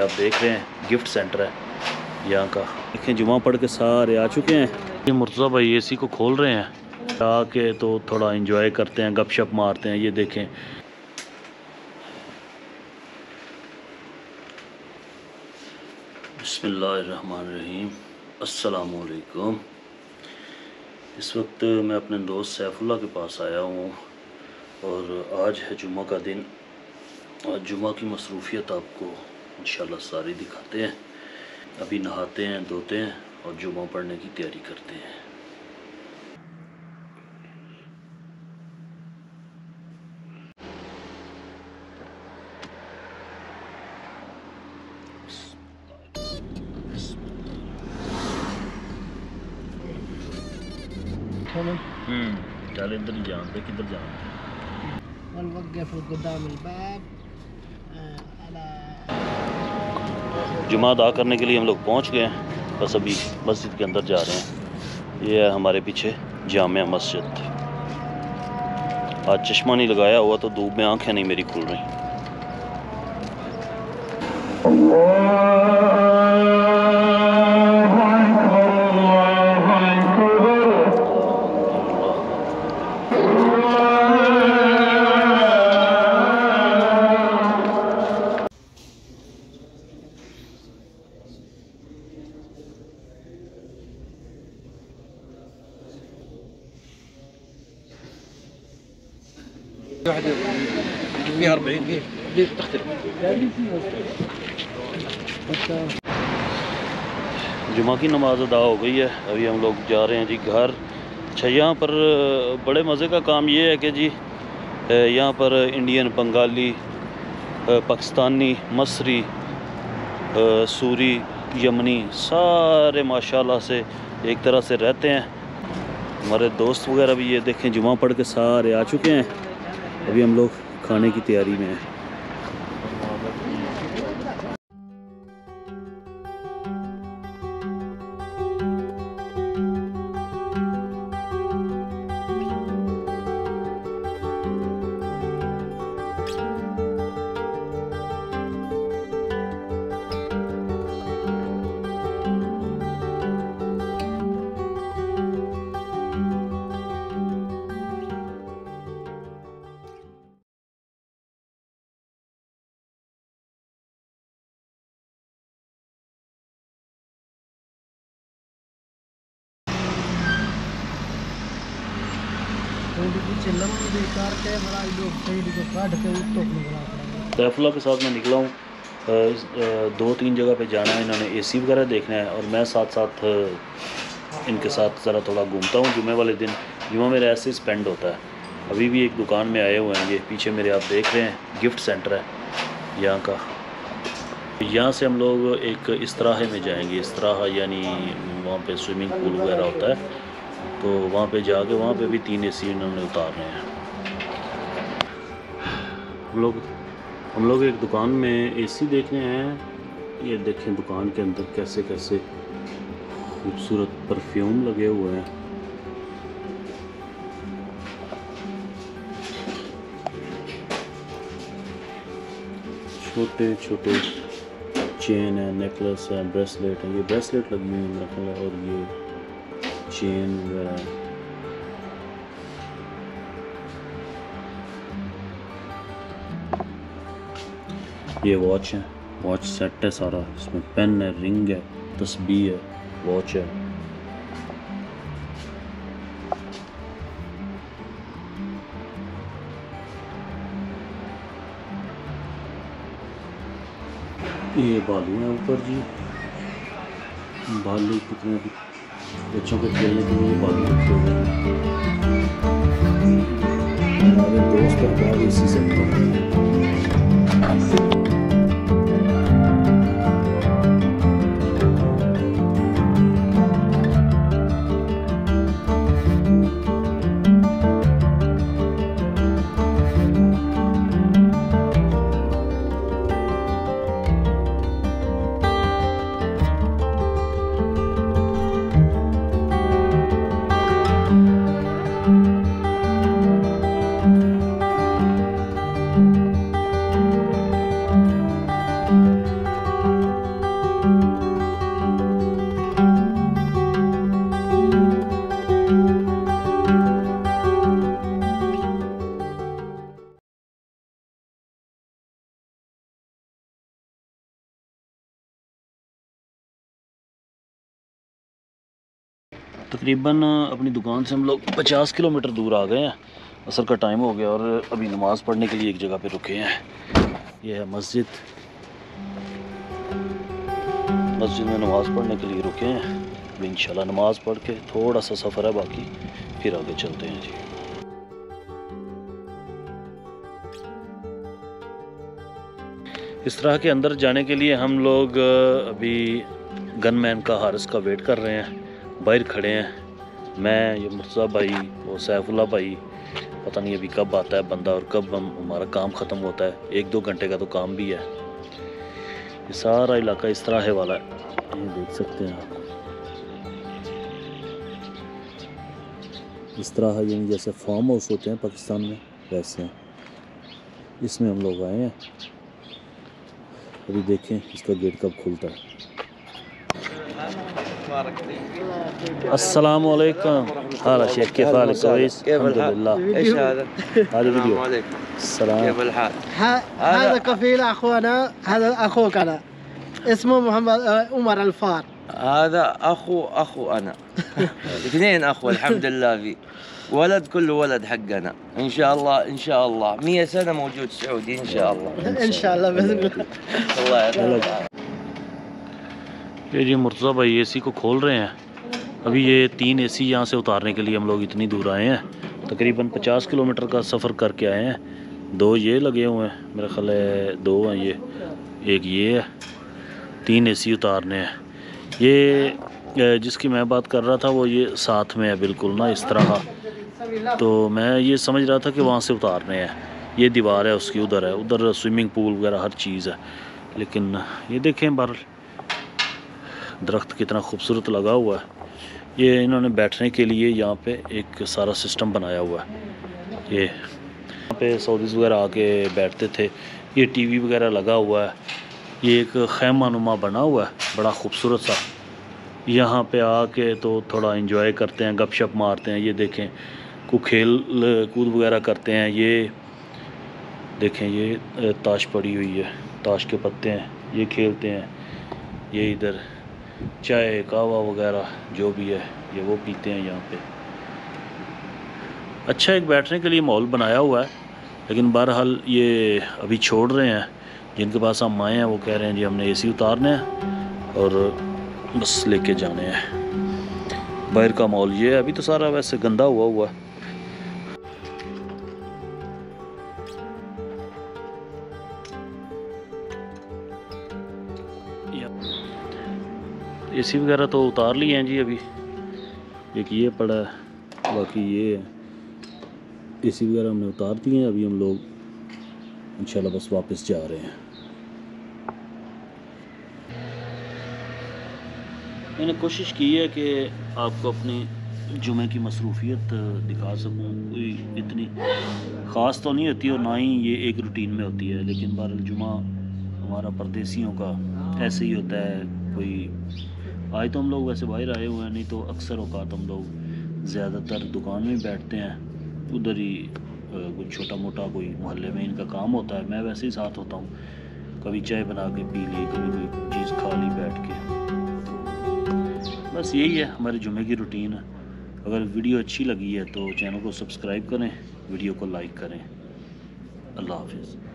آپ دیکھ رہے ہیں گفٹ سینٹر ہے، یہاں کا۔ دیکھیں، جمعہ پڑھ کے سارے آ چکے ہیں۔ یہ مرتضیٰ بھائی اے سی کو کھول رہے ہیں۔ آ کے تو تھوڑا انجوائے کرتے ہیں، گپ شپ مارتے ہیں، یہ دیکھیں۔ بسم اللہ الرحمن الرحیم۔ السلام علیکم۔ اس وقت میں اپنے دوست سیف اللہ کے پاس آیا ہوں۔ اور آج ہے جمعہ کا دن۔ آج جمعہ کی مصروفیت آپ کو انشاءاللہ ساری دکھاتے ہیں ابھی نہاتے ہیں دھوتے ہیں اور جمعہ پڑھنے کی تیاری کرتے ہیں۔ چل ادھر ہی جانتے کدھر جانتے ونوقف جمعہ ادا کرنے کے لیے ہم لوگ پہنچ گئے ہیں، بس ابھی مسجد کے اندر جا رہے ہیں۔ یہ ہے ہمارے پیچھے جامع مسجد۔ آج چشمہ نہیں لگایا ہوا تو دھوپ میں آنکھیں نہیں میری کھل رہی۔ فيها 40 كيف؟ ليه جمعہ کی نماز ادا ہو گئی ہے۔ ابھی ہم لوگ جا رہے ہیں جی گھر۔ اچھا یہاں پر بڑے مزے کا کام یہ ہے کہ جی یہاں پر انڈین بنگالی پاکستانی، مصری سوری، یمنی، سارے ماشاءاللہ سے ایک طرح سے رہتے ہیں۔ ہمارے دوست وغیرہ بھی یہ دیکھیں، جمعہ پڑھ کے سارے آ چکے ہیں۔ ابھی ہم لوگ کھانے کی تیاری میں ہیں۔ اللہ کے ساتھ میں نکلا ہوں۔ دو تین جگہ پہ جانا ہے، انہوں نے اے سی وغیرہ دیکھنا ہے اور میں ساتھ ساتھ ان کے ساتھ ذرا تھوڑا گھومتا ہوں۔ جمعے والے دن جمعہ میرا ایسے اسپینڈ ہوتا ہے۔ ابھی بھی ایک دکان میں آئے ہوئے ہیں، یہ پیچھے میرے آپ دیکھ رہے ہیں گفٹ سینٹر ہے، یہاں کا۔ یہاں سے ہم لوگ ایک استراحے میں جائیں گے۔ استراحہ یعنی وہاں پہ سوئمنگ پول وغیرہ ہوتا ہے۔ تو وہاں پہ جا کے وہاں پہ بھی تین اے سی انہوں نے اتارنے ہیں۔ ہم لوگ ہم لوگ ایک دکان میں اے سی دیکھنے ہیں۔ یہ دیکھیں دکان کے اندر کیسے کیسے خوبصورت پرفیوم لگے ہوئے ہیں۔ چھوٹے چھوٹے چین ہے نیکلس ہے بریسلیٹ ہے یہ بریسلیٹ لگی ہوئی ہے میرا خیال ہے اور یہ چین وغیرہ یہ واچ ہے. واچ سیٹ ہے سارا. اس میں پین ہے رنگ ہے، تسبیح ہے. واچ ہے. یہ بالو ہیں اوپر جی. بالو کتنے بچوں کے کھیلنے کے لیے باغی رکھے ہوئے ہیں۔ ہمارے دوست اور بعد اسی سے تقریباً اپنی دکان سے ہم لوگ پچاس کلو میٹر دور آ گئے ہیں۔ عصر کا ٹائم ہو گیا اور ابھی نماز پڑھنے کے لیے ایک جگہ پہ رکے ہیں۔ یہ ہے مسجد۔ مسجد میں نماز پڑھنے کے لیے رکے ہیں۔ ابھی انشاءاللہ نماز پڑھ کے تھوڑا سا سفر ہے باقی، پھر آگے چلتے ہیں۔ جی۔ اس طرح کے اندر جانے کے لیے ہم لوگ ابھی گن مین کا حارث کا ویٹ کر رہے ہیں۔ باہر کھڑے ہیں۔ میں، یہ مرتضیٰ بھائی، وہ سیف اللہ بھائی، پتہ نہیں ابھی کب آتا ہے بندہ اور کب ہم، ہمارا کام ختم ہوتا ہے۔ ایک دو گھنٹے کا تو کام بھی ہے۔ یہ سارا علاقہ اس طرح ہے والا ہے۔ یہ دیکھ سکتے ہیں آپ۔ اس طرح یعنی جیسے فارم ہاؤس ہوتے ہیں پاکستان میں، ویسے اس میں ہم لوگ آئے ہیں۔ ابھی دیکھیں اس کا گیٹ کب کھلتا ہے۔ السلام علیکم حال شیخ کیف حالك؟ كويس؟ كيف الحمد الحال؟ لله إيش هذا؟ هذا؟ فيديو السلام عليكم. السلام. كيف الحال؟ هذا كفيل أخونا. هذا أخوك أنا. اسمه محمد آه، عمر الفار. هذا أخو أخو أنا. اثنين أخو الحمد لله في ولد كله ولد حقنا. إن شاء الله إن شاء الله. 100 سنة موجود سعودي إن شاء الله. إن شاء الله بإذن الله. الله يعطيك یہ جی مرتضیٰ بھائی اے سی کو کھول رہے ہیں۔ ابھی یہ تین اے سی یہاں سے اتارنے کے لیے ہم لوگ اتنی دور آئے ہیں۔ تقریباً پچاس کلو میٹر کا سفر کر کے آئے ہیں۔ دو یہ لگے ہوئے ہیں۔ میرا خیال ہے دو ہیں یہ۔ ایک یہ ہے۔ تین اے سی اتارنے ہیں۔ یہ جس کی میں بات کر رہا تھا، وہ یہ ساتھ میں ہے بالکل نا، اس طرح۔ تو میں یہ سمجھ رہا تھا کہ وہاں سے اتارنے ہیں۔ یہ دیوار ہے، اس کی ادھر ہے۔ ادھر سوئمنگ پول وغیرہ ہر چیز ہے۔ لیکن یہ دیکھیں بہر درخت کتنا خوبصورت لگا ہوا ہے۔ یہ انہوں نے بیٹھنے کے لیے یہاں پہ ایک سارا سسٹم بنایا ہوا ہے۔ یہ یہاں پہ سعودیز وغیرہ آ کے بیٹھتے تھے۔ یہ ٹی وی وغیرہ لگا ہوا ہے۔ یہ ایک خیمہ نما بنا ہوا ہے، بڑا خوبصورت سا۔ یہاں پہ آ کے تو تھوڑا انجوائے کرتے ہیں، گپ شپ مارتے ہیں۔ یہ دیکھیں کو کھیل، کود وغیرہ کرتے ہیں۔ یہ دیکھیں، یہ تاش پڑی ہوئی ہے۔ تاش کے پتے ہیں، یہ کھیلتے ہیں۔ یہ ادھر چائے کہوا وغیرہ جو بھی ہے، یہ وہ پیتے ہیں یہاں پہ۔ اچھا ایک بیٹھنے کے لیے ماحول بنایا ہوا ہے، لیکن بہرحال یہ ابھی چھوڑ رہے ہیں۔ جن کے پاس ہم آئے ہیں، وہ کہہ رہے ہیں جی ہم نے اے سی اتارنے ہیں اور بس لے کے جانے ہیں۔ باہر کا ماحول یہ ہے، ابھی تو سارا ویسے گندا ہوا ہوا ہے۔ اے سی وغیرہ تو اتار لی ہیں جی ابھی ایک یہ پڑا ہے باقی یہ ہے اے سی وغیرہ ہم نے اتار دی ہیں ابھی ہم لوگ انشاءاللہ بس واپس جا رہے ہیں میں نے کوشش کی ہے کہ آپ کو اپنی جمعے کی مصروفیت دکھا سکوں کوئی اتنی خاص تو نہیں ہوتی اور نہ ہی یہ ایک روٹین میں ہوتی ہے لیکن بہرحال جمعہ ہمارا پردیسیوں کا ایسے ہی ہوتا ہے کوئی آج تو ہم لوگ ویسے باہر آئے ہوئے ہیں نہیں تو اکثر اوقات ہم لوگ زیادہ تر دکان میں بیٹھتے ہیں۔ ادھر ہی اہ، کچھ چھوٹا موٹا کوئی محلے میں ان کا کام ہوتا ہے میں ویسے ہی ساتھ ہوتا ہوں۔ کبھی چائے بنا کے پی لی کبھی کوئی چیز کھا لی بیٹھ کے۔ بس یہی ہے ہمارے جمعے کی روٹین۔ اگر ویڈیو اچھی لگی ہے تو چینل کو سبسکرائب کریں ویڈیو کو لائک کریں۔ اللہ حافظ۔